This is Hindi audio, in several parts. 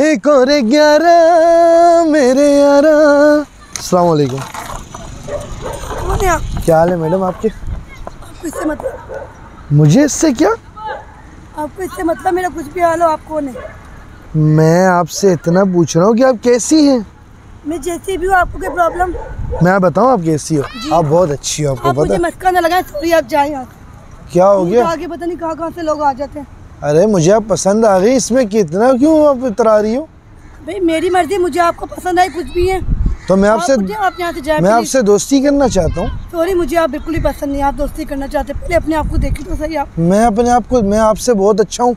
एक और ग्यारह मेरे यारा। आप? क्या हाल है मैडम आपके? आपको इससे मतलब? मुझे इससे क्या? आपको इससे मतलब मेरा कुछ भी हाल हो आप कौन है? मैं आपसे इतना पूछ रहा हूँ कि आप कैसी हैं? मैं जैसी भी हूँ आपको क्या प्रॉब्लम मैं बताऊँ आप कैसी हो? आप बहुत अच्छी हो आपको आप पता है? मस्का न लगाए सॉरी आप जाए यहाँ क्या हो मुझे गया? आगे पता नहीं कहाँ कहाँ से लोग आ जाते हैं। अरे मुझे आप पसंद आ गई इसमें कितना क्यों आप इतरा रही हो? भाई मेरी मर्ज़ी मुझे आपको पसंद आई कुछ भी है। तो मैं आपसे आप, आप यहाँ से मैं आपसे दोस्ती करना चाहता हूँ। सॉरी मुझे आप बिल्कुल ही पसंद नहीं आप दोस्ती करना चाहते पहले अपने आप को देखिए तो सही आप। मैं अपने आप को मैं आपसे बहुत अच्छा हूँ।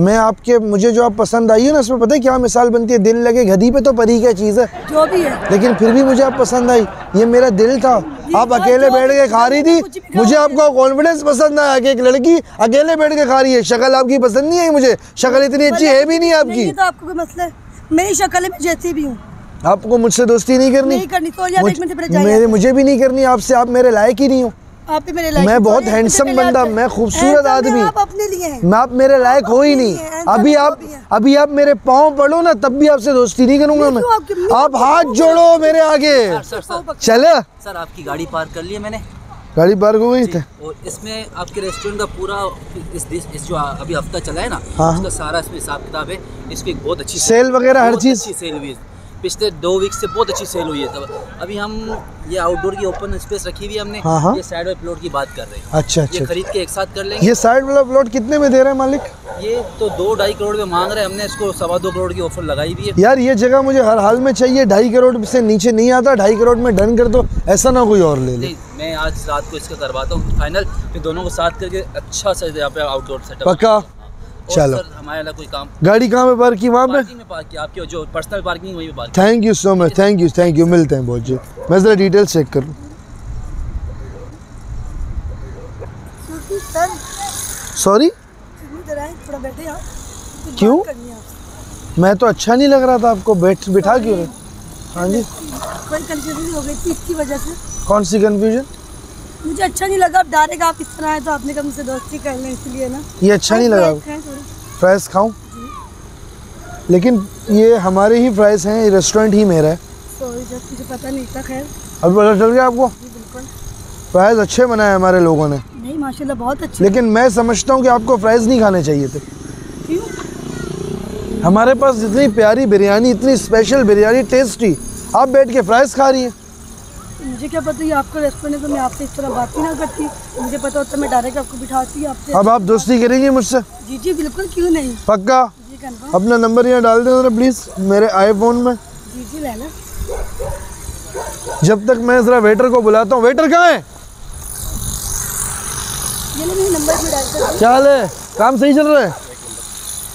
मैं आपके मुझे जो आप पसंद आई हो ना उसमें पता है क्या मिसाल बनती है? दिल लगे गधी पे तो परी क्या चीज़ है? जो भी है। लेकिन फिर भी मुझे आप पसंद आई। ये मेरा दिल था। आप अकेले बैठ के खा रही थी। मुझे आपको कॉन्फिडेंस पसंद आया कि एक लड़की अकेले बैठ के खा रही है। शक्ल आपकी पसंद नहीं आई मुझे? शक्ल इतनी अच्छी है भी नहीं आपकी। तो आपको मसला मेरी शक्ल है जैसी भी हूँ। आपको मुझसे दोस्ती नहीं करनी? नहीं करनी। पहले मेरे मुझे भी नहीं करनी आपसे। आप मेरे लायक ही नहीं हो। आप भी मेरे लायक मैं बहुत पहले बंदा, मैं खूबसूरत आदमी। आप अपने लिए हैं। मैं आप मेरे लायक हो ही नहीं। अभी आप अभी आप मेरे पाँव पड़ो ना तब भी आपसे दोस्ती नहीं करूँगा मैं आप हाथ जोड़ो मेरे आगे। चले। सर आपकी गाड़ी पार्क कर ली है मैंने। गाड़ी पार्क हो गई थे और इसमें आपके रेस्टोरेंट का पूरा इस इस, इस जो अभी हफ़्ता चला है ना हाँ। उसका सारा इसमें हिसाब किताब है। इसकी बहुत अच्छी सेल वगैरह हर चीज़। सेल है। पिछले दो वीक से बहुत अच्छी सेल हुई है। तब अभी हम ये आउटडोर की ओपन स्पेस रखी हुई है हमने। हाँ, हाँ। ये साइड वाले प्लॉट की बात कर रहे हैं। अच्छा ये अच्छा खरीद के एक साथ कर लेंगे। ये साइड वाला प्लॉट कितने में दे रहा है मालिक? ये तो दो ढाई करोड़ में मांग रहे हैं हमने इसको सवा दो करोड़ की ऑफ़र लगाई भी है। यार ये जगह मुझे हर हाल में चाहिए ढाई करोड़ से नीचे नहीं आता ढाई करोड़ में डन कर दो ऐसा ना कोई और ले ले। मैं आज रात को इसका करवाता हूँ। फाइनल फिर दोनों को साथ करके अच्छा सा यहाँ पे आउटडोर सेटअप पक्का? चलो। सर हमारे कोई काम गाड़ी कहाँ पे पार्क की? वहाँ पे? पार्किंग में पार्क किया आपकी जो पर्सनल पार्किंग वहीं पे thank you so much thank you thank you मिलते हैं बहुत जी मैं ज़रा डिटेल्स चेक कर लूँ। सॉरी क्यों? मैं तो अच्छा नहीं लग रहा था आपको बैठ बिठा क्यों रहे? हाँ जी। कोई कंफ्यूजन हो गई थी इसकी वजह से। कौन सी कन्फ्यूज़न मुझे अच्छा नहीं लगा अब डायरेक्ट आप इस तरह आए तो आपने कहा मुझसे दोस्ती कर लें इसलिए ना। ये अच्छा नहीं लगा। फ्राइज खाऊं? लेकिन ये हमारे ही फ्राइज हैं ये रेस्टोरेंट ही मेरा है। सॉरी जब मुझे पता नहीं था खैर। अभी पता चल गया आपको? फ्राइज अच्छे बनाए हमारे लोगों ने। नहीं माशाल्लाह बहुत अच्छी। लेकिन मैं समझता हूँ कि आपको फ्राइज नहीं खाने चाहिए थे। क्यों? हमारे पास इतनी प्यारी बिरयानी इतनी स्पेशल बिरयानी टेस्टी आप बैठ के फ्राइज खा रही हैं। मुझे क्या पता ये आपका रेस्टोरेंट है तो मैं आपसे इस तरह बात ही ना करती। मुझे पता होता मैं डायरेक्ट आपको बिठाती आपसे। अब आप दोस्ती करेंगी मुझसे? जी जी बिल्कुल क्यों नहीं? पक्का? अपना नंबर यहाँ डाल दें जरा प्लीज़ मेरे आईफोन में। जी जी ले जब तक मैं ज़रा वेटर को बुलाता हूँ। वेटर कहाँ है? क्या हाल है? काम सही चल रहा है?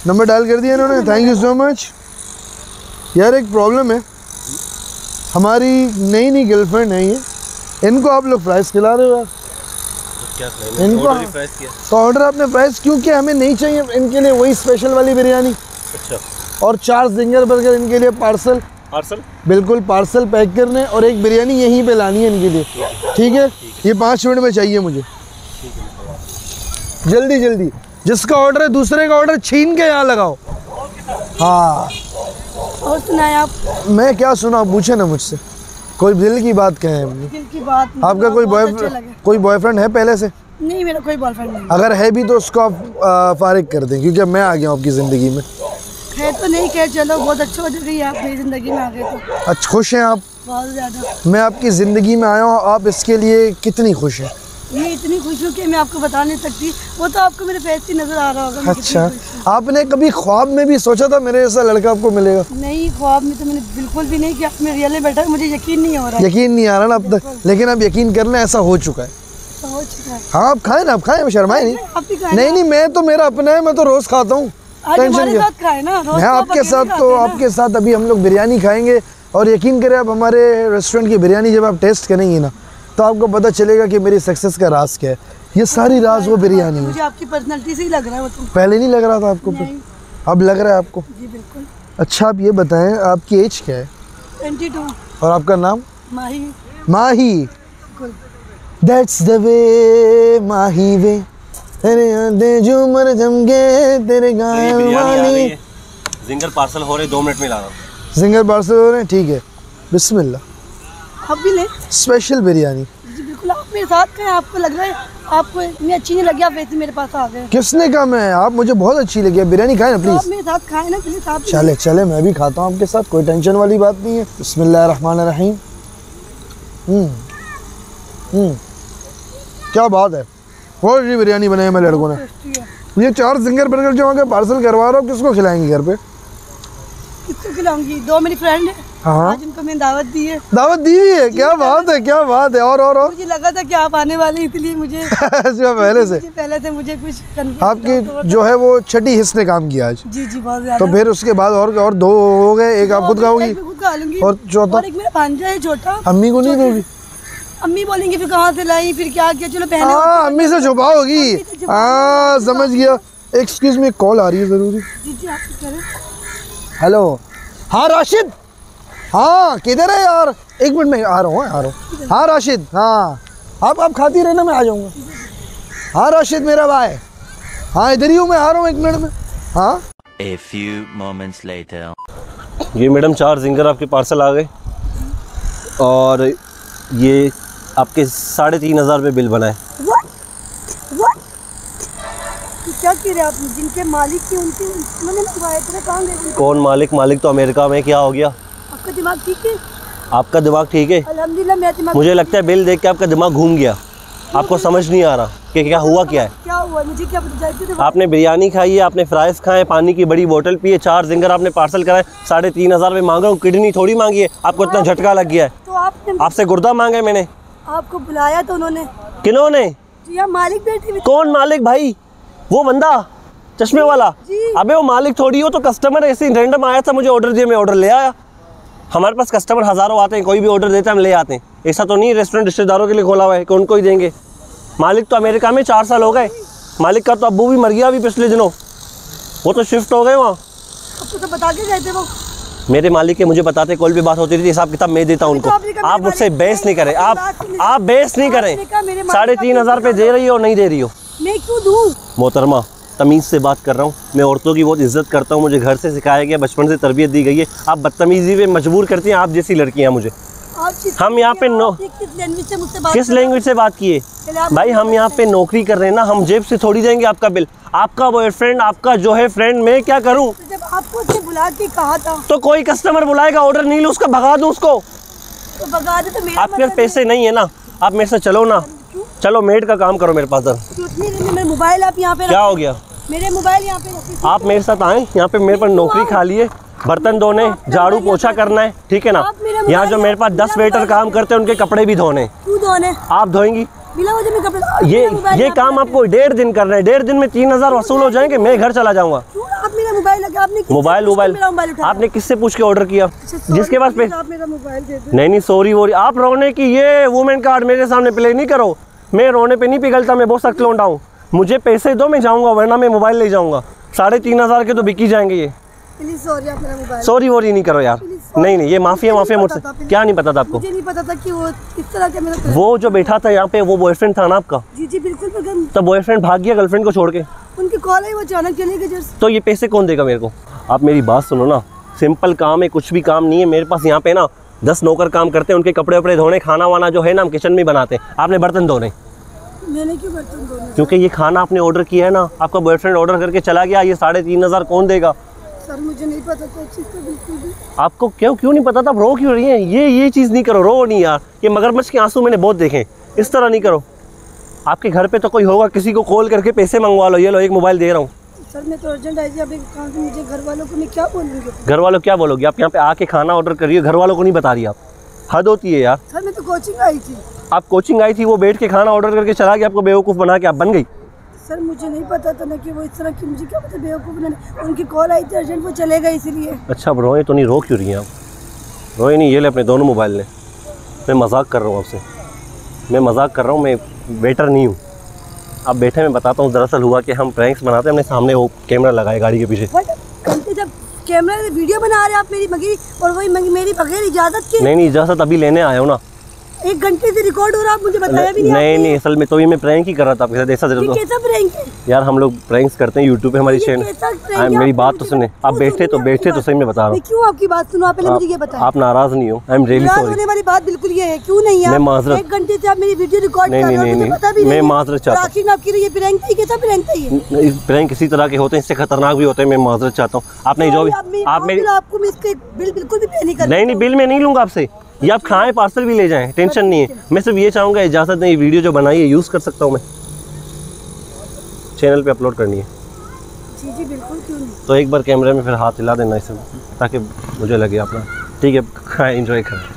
नंबर डायल कर दिया इन्होंने। थैंक यू सो मच यार एक प्रॉब्लम है। हमारी नई नई गर्लफ्रेंड है। ये इनको आप लोग प्राइस खिला रहे हो यार। इनको तो ऑर्डर आपने प्राइस क्यों किया? हमें नहीं चाहिए। इनके लिए वही स्पेशल वाली बिरयानी। अच्छा। और चार जिंगर बर्गर इनके लिए पार्सल पार्सल बिल्कुल पार्सल पैक करने और एक बिरयानी यहीं पे लानी है इनके लिए। ठीक है? ये पाँच मिनट में चाहिए मुझे। जल्दी जल्दी। जिसका ऑर्डर है दूसरे का ऑर्डर छीन के यहाँ लगाओ। हाँ। और सुनाए आप। मैं क्या सुना पूछे ना मुझसे। कोई दिल की बात कहे हमने। दिल की बात आपका कोई बॉयफ्रेंड कोई बॉयफ्रेंड है पहले से? नहीं मेरा कोई बॉयफ्रेंड नहीं। अगर है भी तो उसको आप फारिग कर दें क्योंकि मैं आ गया हूँ आपकी ज़िंदगी में। है तो नहीं कह चलो बहुत अच्छा हो जाएगी आप मेरी ज़िंदगी में आ गए तो। अच्छा खुश हैं आप? बहुत ज़्यादा। मैं आपकी ज़िंदगी में आया हूँ आप इसके लिए कितनी खुश हैं? ये इतनी खुश हूँ कि मैं आपको बता नहीं सकती। वो तो आपको मेरे फेस से नज़र आ रहा होगा अच्छा। आपने कभी ख्वाब में भी सोचा था मेरे जैसा लड़का आपको मिलेगा? नहीं ख्वाब में तो मैंने बिल्कुल भी नहीं किया। आप मेरे रियल में बैठा मुझे यकीन नहीं हो रहा यकीन नहीं आ रहा ना अब तक। लेकिन अब यकीन कर लें ऐसा हो चुका है। हो है। हाँ आप खाए ना आप खाएँ शर्माए नहीं। नहीं नहीं मैं तो मेरा अपना है मैं तो रोज़ खाता हूँ। टेंशन क्या? मैं तो आपके साथ तो आपके साथ अभी हम लोग बिरयानी खाएँगे। और यकीन करें आप हमारे रेस्टोरेंट की बिरयानी जब आप टेस्ट करेंगी ना तो आपको पता चलेगा कि मेरी सक्सेस का राज क्या है। ये सारी राज वो बिरयानी है। मुझे आपकी पर्सनालिटी से ही लग रहा है वो तो। पहले नहीं लग रहा था आपको? नहीं। अब लग रहा है आपको? जी बिल्कुल। अच्छा आप ये बताएँ आपकी एज क्या है? ट्वेंटी टू और आपका नाम? Mahi. Mahi. That's the way Mahi way. तेरे आंधे झूमर जमगे तेरे गायन बिरयानी वाली। जिंगर पार्सल हो रहे दो मिनट में ला रहा हूँ। जिंगर पार्सल हो रहे हैं ठीक है। बिस्मिल्लाह। आप भी लें। स्पेशल बिरयानी। जी बिल्कुल आप मेरे साथ खाएँ आपको लग रहा है आपको इतनी अच्छी नहीं लगी आप वैसे मेरे पास आ गए। किसने कहा मैं? आप मुझे बहुत अच्छी लगी। है बिरयानी खाए ना तो आप प्लीज़ मेरे साथ खाएँ ना प्लीज़ आप चले चले मैं भी खाता हूँ आपके साथ कोई टेंशन वाली बात नहीं है। रहीम हम्म हम्म। क्या बात है। बहुत अच्छी बिरयानी बनाई है मेरे लड़कों ने। ये चार जिंगर बर्गर जो आगे पार्सल करवा रहा हूँ किसको खिलाएँगे घर पे? किसको खिलाऊँगी? दो मेरी फ्रेंड है। हाँ। आज उनको मैंने दावत दी है। दावत दी हुई है? क्या बात है क्या बात है। और और और? मुझे लगा था कि आप आने वाले इसलिए मुझे पहले से। पहले से मुझे कुछ आपकी जो है वो छठी हिस्स ने काम किया आज। जी जी बहुत ज़्यादा। तो फिर उसके बाद और और दो हो गए एक आप खुद खाओगी? एक मैं खुद खा लूँगी। और चौथा? मेरा भांजा है छोटा। अम्मी को नहीं दोगी? अम्मी बोलेंगे फिर कहाँ से लाई? फिर क्या किया? चलो पहले हाँ अम्मी से छुपाओगी अम्मी से छुपाओगी। हाँ समझ गया। एक्सक्यूज मी कॉल आ रही है ज़रूरी। जी जी आप हेलो हाँ राशिद। हाँ किधर है यार? एक मिनट में आ रहा हूँ आ रहा हूँ। हाँ? राशिद हाँ। आप आप खाती रहना मैं आ जाऊँगा। हाँ राशिद मेरा भाई। हाँ इधर ही हूँ मैं आ रहा हूँ एक मिनट में। हाँ? A few moments later. ये मैडम चार जिंगर आपके पार्सल आ गए। और ये आपके साढ़े तीन हज़ार रुपये बिल बना है। What? What? तो क्या कह आप? जिनके मालिक थे उनके उन्होंने मंगवाए थे कहाँ गए कौन मालिक? मालिक तो अमेरिका में क्या हो गया? आपका दिमाग ठीक है? आपका दिमाग ठीक है? अल्हम्दुलिल्लाह मेरा दिमाग मुझे लगता है बिल देख के आपका दिमाग घूम गया। आपको समझ नहीं आ रहा कि क्या हुआ क्या है। क्या हुआ? मुझे क्या पता? आपने बिरयानी खाई है आपने फ्राइज खाए पानी की बड़ी बोतल पिए चार जिंगर आपने पार्सल कराए साढ़े तीन हज़ार रुपये मांग रहा हूँ किडनी थोड़ी मांगी है आपको इतना झटका लग गया है। तो आपने आपसे गुर्दा मांगे मैंने। आपको बुलाया तो उन्होंने। किन्होंने? हाँ मालिक बैठे कौन मालिक भाई? वो बंदा? चश्मे वाला। अबे वो मालिक थोड़ी हो तो कस्टमर ऐसे रैंडम आया था मुझे ऑर्डर दिया मैं ऑर्डर ले आया। हमारे पास कस्टमर हज़ारों आते हैं कोई भी ऑर्डर देता है हम ले आते हैं। ऐसा तो नहीं रेस्टोरेंट रिश्तेदारों के लिए खोला हुआ है कि उनको ही देंगे? मालिक तो अमेरिका में चार साल हो गए। मालिक का तो अबू भी मर गया अभी पिछले दिनों। वो तो शिफ्ट हो गए वहाँ। तो बता के गए थे वो। मेरे मालिक के मुझे बताते कॉल पे बात होती थी हिसाब किताब मैं देता हूँ उनको आप मुझसे बहस नहीं करें। आप आप बहस नहीं करें। साढ़े तीन हज़ार रुपये दे रही हो नहीं दे रही हो। मैं क्यों दूँ? मोहतरमा। तमीज़ से बात कर रहा हूँ। मैं औरतों की बहुत इज़्ज़त करता हूँ मुझे घर से सिखाया गया बचपन से तरबियत दी गई है। आप बदतमीज़ी पे मजबूर करती हैं आप जैसी लड़कियाँ मुझे। हम यहाँ पे नो- किस लैंग्वेज से बात किए भाई हम यहाँ पे नौकरी कर रहे हैं ना हम जेब से थोड़ी देंगे आपका बिल। आपका बॉयफ्रेंड आपका जो है फ्रेंड मैं क्या करूँ? तो जब आपको उसने बुला के कहा था तो कोई कस्टमर बुलाएगा ऑर्डर नहीं लो उसका भगा दूँ उसको। तो भगा दे तो मेरा आपके पास मतलब पैसे नहीं है ना। आप मेरे से चलो ना। चलो मेड का काम करो मेरे पास रहने मेरा मोबाइल आप यहाँ पे क्या हो गया? मेरे मोबाइल यहाँ पे आप मेरे साथ आए यहाँ पे मेरे पर नौकरी खा लिए बर्तन धोने झाड़ू पोछा करना है ठीक है ना? यहाँ जो मेरे पास दस वेटर काम करते हैं उनके कपड़े भी धोने। दोने आप धोएँगी? ये ये काम आपको डेढ़ दिन करना है डेढ़ दिन में तीन हज़ार वसूल हो जाएँगे मैं घर चला जाऊँगा। Mobile mobile? आपने किससे पूछ के ऑर्डर किया? अच्छा, जिसके पास पे मोबाइल नहीं नहीं सॉरी वोरी आप रोने की ये वुमेन कार्ड मेरे सामने प्ले नहीं करो। मैं रोने पे नहीं पिघलता मैं बहुत सख्त लौंडा हूँ। मुझे पैसे दो मैं जाऊँगा वरना मैं मोबाइल ले जाऊँगा। साढ़े तीन हज़ार के तो बिकी जाएँगे ये। सॉरी वोरी नहीं करो यार। नहीं नहीं ये माफिया माफिया मुझसे। क्या नहीं पता था आपको? मुझे नहीं पता था कि वो इस तरह के मेरा वो जो बैठा था यहाँ पे वो बॉयफ्रेंड था ना आपका। जी जी बिल्कुल तो बॉयफ्रेंड भाग गया गर्लफ्रेंड को छोड़ के। उनकी कॉल आई वो अचानक चले गए जस्ट तो ये पैसे कौन देगा मेरे को? आप मेरी बात सुनो ना। सिंपल काम है कुछ भी काम नहीं है। मेरे पास यहाँ पे ना दस नौकर काम करते हैं उनके कपड़े वपड़े धोने खाना वाना जो है ना हम किचन में बनाते हैं। आपने बर्तन धोने। मैंने क्यों बर्तन धोने क्योंकि ये खाना आपने ऑर्डर किया है ना आपका बॉयफ्रेंड ऑर्डर करके चला गया ये साढ़े तीन हज़ार कौन देगा? सर मुझे नहीं पता था चीज़ तो बिल्कुल भी। आपको क्यों क्यों नहीं पता था? रो क्यों रही है? ये ये चीज़ नहीं करो रो नहीं यार। ये मगरमच्छ के आँसू मैंने बहुत देखे इस तरह नहीं करो। आपके घर पे तो कोई होगा किसी को कॉल करके पैसे मंगवा लो। ये लो एक मोबाइल दे रहा हूँ। सर मैं तो अर्जेंट आई काम से मुझे घर वालों को मैं क्या बोलूँगी? घर वालों क्या बोलोगे? आप यहाँ पे आके खाना ऑर्डर करिए घर वालों को नहीं बता रही आप। हद होती है यार। सर मैं तो कोचिंग आई थी। आप कोचिंग आई थी वो बैठ के खाना ऑर्डर करके चला गया आपको बेवकूफ़ बना के आप बन गई? सर मुझे नहीं पता था ना कि वो इस तरह की मुझे क्या पता बेवकूफ़ ने उनकी कॉल आई थी अर्जेंट वो चले गए इसीलिए। अच्छा अब रोए तो नहीं रो क्यों रही हैं आप? रोए नहीं ये ले अपने दोनों मोबाइल ले। मैं मज़ाक कर रहा हूँ आपसे। मैं मज़ाक कर रहा हूँ मैं वेटर नहीं हूँ। आप बैठे मैं बताता हूँ दरअसल हुआ कि हम प्रैंक्स बनाते हैं हमने सामने वो कैमरा लगाया गाड़ी के पीछे। जब कैमरा वीडियो बना रहे आप मेरी मगी और वही मेरी बगैर इजाज़त के? नहीं नहीं इजाज़त अभी लेने आए हो ना। एक घंटे से रिकॉर्ड हो रहा आप मुझे बताया भी नहीं नहीं नहीं असल में तो ये मैं प्रैंक ही कर रहा था आपके साथ ऐसा ज़रूर कैसा प्रैंक है? यार हम लोग प्रैंक्स करते हैं यूट्यूब पे हमारी चैनल? मेरी बात तो सुने। आप बैठे तो बैठे तो सही में बता रहा हूँ। क्यों आपकी बात सुनो आप पहले मुझे ये बताएँ। आप नाराज़ नहीं हो। आई एम रियली सॉरी वाली बात बिल्कुल ये है क्यों नहीं मैं माजरत- एक घंटे से आप मेरी वीडियो रिकॉर्ड नहीं, कर रहे हो नहीं, मुझे नहीं, पता भी मैं नहीं। माजरत चाहता हूँ। आखिर आपके लिए ये प्रैंक था कैसा प्रैंक था ये? प्रैंक इसी तरह के होते हैं इससे खतरनाक भी होते हैं मैं माजरत चाहता हूँ। आपने जो भी आप मेरी- आपको मैं इसके बिल बिल्कुल भी पे नहीं कर नहीं नहीं बिल मैं नहीं लूँगा आपसे। ये आप खाएँ पार्सल भी ले जाएँ टेंशन नहीं है। मैं सिर्फ़ ये चाहूँगा इजाज़त नहीं वीडियो जो बनाई है यूज़ कर सकता हूँ मैं। चैनल पे अपलोड करनी है। जी जी बिल्कुल क्यों नहीं? तो एक बार कैमरे में फिर हाथ हिला देना इसे ताकि मुझे लगे अपना। ठीक है खाएँ इंजॉय करें।